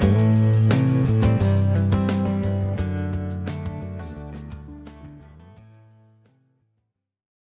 Bye.